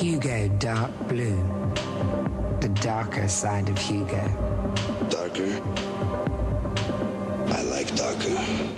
Hugo Dark Blue. The darker side of Hugo. Darker? I like darker.